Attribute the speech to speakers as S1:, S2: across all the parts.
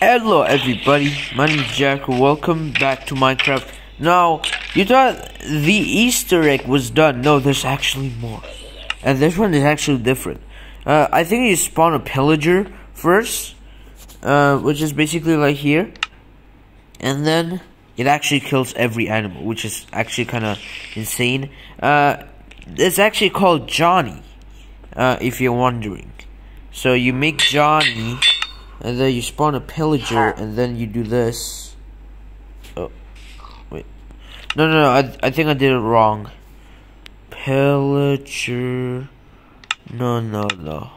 S1: Hello everybody, my name is Jack, welcome back to Minecraft. Now, you thought the Easter egg was done, no, there's actually more. And this one is actually different. Uh, I think you spawn a pillager first, uh, which is basically like here. And then, it actually kills every animal, which is actually kind of insane. Uh, it's actually called Johnny, uh, if you're wondering. So you make Johnny and then you spawn a pillager, and then you do this. Oh, wait. No, no, no, I, I think I did it wrong. Pillager. No, no, no.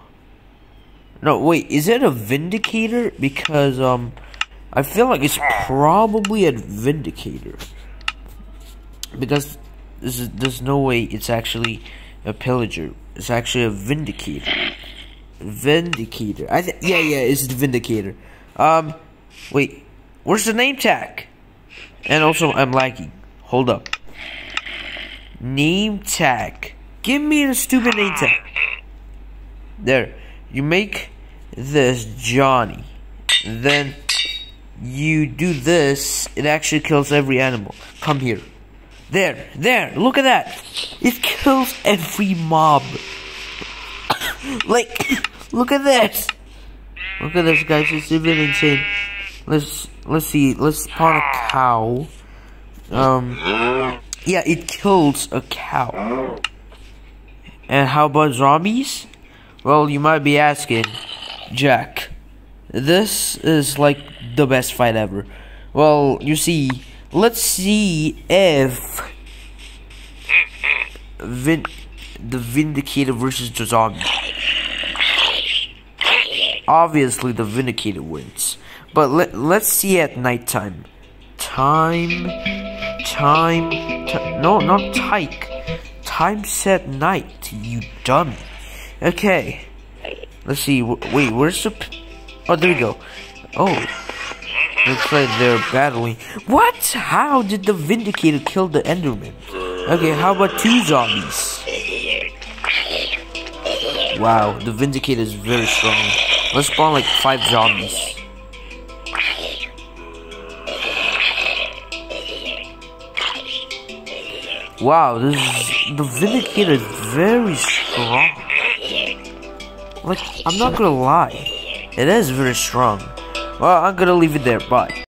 S1: No, wait, is it a Vindicator? Because, um, I feel like it's probably a Vindicator. Because this is, there's no way it's actually a Pillager. It's actually a Vindicator. Vindicator. I th yeah, yeah, it's the Vindicator. Um, wait, where's the name tag? And also, I'm lagging. Hold up. Name tag. Give me the stupid name tag. There. You make this Johnny. Then you do this. It actually kills every animal. Come here. There. There. Look at that. It kills every mob. like, look at this. Look at this, guys. It's even insane. Let's let's see. Let's spawn a cow. Um, yeah, it kills a cow. And how about zombies? Well, you might be asking, Jack. This is like the best fight ever. Well, you see, let's see if Vin the Vindicator versus the zombie. Obviously, the Vindicator wins. But let, let's see at nighttime. Time, time, no, not tyke. Time set night, you dummy. Okay. Let's see. Wait, where's the... Oh, there we go. Oh. Looks like they're battling. What? How did the Vindicator kill the Enderman? Okay, how about two zombies? Wow, the Vindicator is very strong. Let's spawn like five zombies. Wow, this is, the Vindicator is very strong. Like, I'm not gonna lie. It is very strong. Well, I'm gonna leave it there. Bye.